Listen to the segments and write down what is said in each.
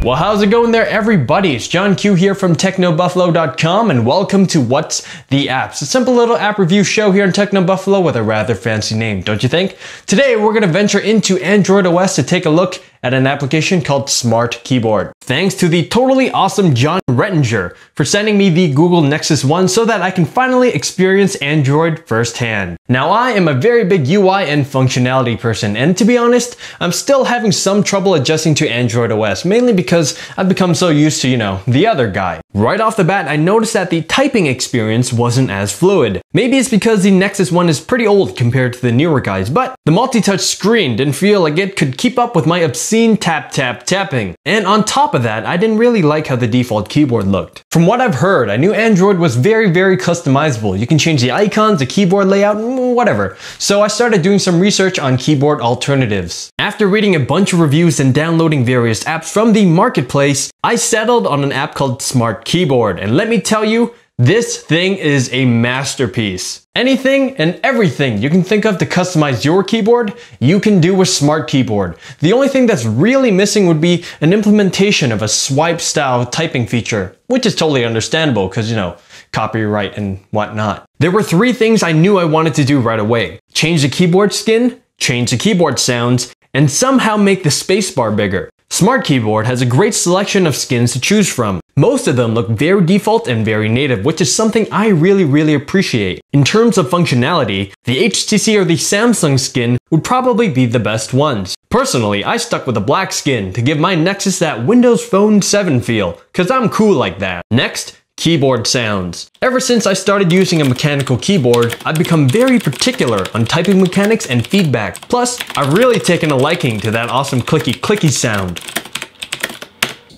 Well, how's it going there, everybody? It's Jon Q here from TechnoBuffalo.com, and welcome to What's the Apps, a simple little app review show here on TechnoBuffalo with a rather fancy name, don't you think? Today, we're going to venture into Android OS to take a look at an application called Smart Keyboard. Thanks to the totally awesome Jon Rettinger for sending me the Google Nexus 1 so that I can finally experience Android firsthand. Now I am a very big UI and functionality person and to be honest, I'm still having some trouble adjusting to Android OS, mainly because I've become so used to, you know, the other guy. Right off the bat, I noticed that the typing experience wasn't as fluid. Maybe it's because the Nexus 1 is pretty old compared to the newer guys, but the multi-touch screen didn't feel like it could keep up with my obscene tap tap tapping. And on top of that, I didn't really like how the default keyboard looked. From what I've heard, I knew Android was very, very customizable. You can change the icons, the keyboard layout, mm, whatever. So I started doing some research on keyboard alternatives. After reading a bunch of reviews and downloading various apps from the marketplace, I settled on an app called Smart Keyboard. And let me tell you, this thing is a masterpiece. Anything and everything you can think of to customize your keyboard, you can do with Smart Keyboard. The only thing that's really missing would be an implementation of a swipe style typing feature, which is totally understandable because, you know, copyright and whatnot. There were three things I knew I wanted to do right away. Change the keyboard skin, change the keyboard sounds, and somehow make the spacebar bigger. Smart Keyboard has a great selection of skins to choose from. Most of them look very default and very native, which is something I really really appreciate. In terms of functionality, the HTC or the Samsung skin would probably be the best ones. Personally, I stuck with a black skin to give my Nexus that Windows Phone 7 feel, cause I'm cool like that. Next, keyboard sounds. Ever since I started using a mechanical keyboard, I've become very particular on typing mechanics and feedback. Plus, I've really taken a liking to that awesome clicky clicky sound.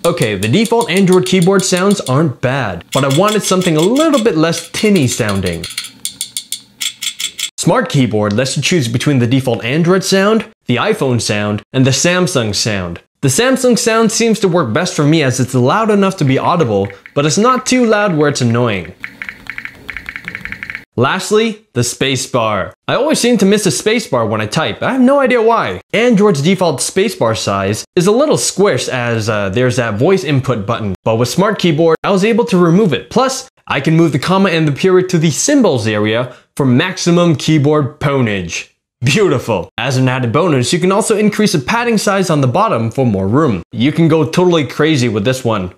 Okay, the default Android keyboard sounds aren't bad, but I wanted something a little bit less tinny sounding. Smart Keyboard lets you choose between the default Android sound, the iPhone sound, and the Samsung sound. The Samsung sound seems to work best for me as it's loud enough to be audible, but it's not too loud where it's annoying. Lastly, the spacebar. I always seem to miss a spacebar when I type. I have no idea why. Android's default spacebar size is a little squished as uh, there's that voice input button, but with Smart Keyboard, I was able to remove it. Plus, I can move the comma and the period to the symbols area for maximum keyboard ponage. Beautiful. As an added bonus, you can also increase the padding size on the bottom for more room. You can go totally crazy with this one.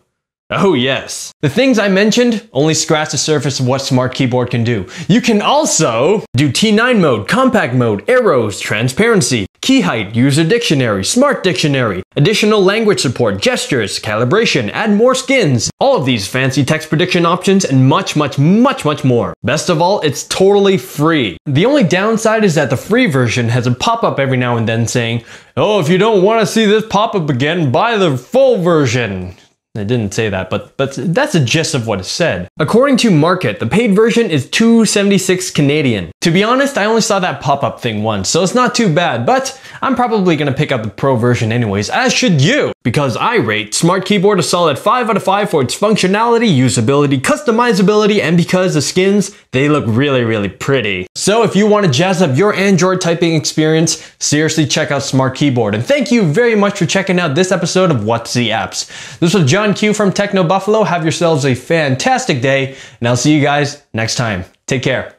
Oh yes. The things I mentioned only scratch the surface of what Smart Keyboard can do. You can also do T9 mode, compact mode, arrows, transparency, key height, user dictionary, smart dictionary, additional language support, gestures, calibration, add more skins, all of these fancy text prediction options, and much, much, much, much more. Best of all, it's totally free. The only downside is that the free version has a pop-up every now and then saying, oh, if you don't want to see this pop-up again, buy the full version. It didn't say that, but but that's the gist of what it said. According to Market, the paid version is 276 Canadian. To be honest, I only saw that pop-up thing once, so it's not too bad, but I'm probably gonna pick up the pro version anyways, as should you, because I rate Smart Keyboard a solid 5 out of 5 for its functionality, usability, customizability, and because the skins, they look really, really pretty. So if you want to jazz up your Android typing experience, seriously check out Smart Keyboard. And thank you very much for checking out this episode of What's the Apps. This was Jon Jon Q from Techno Buffalo. Have yourselves a fantastic day, and I'll see you guys next time. Take care.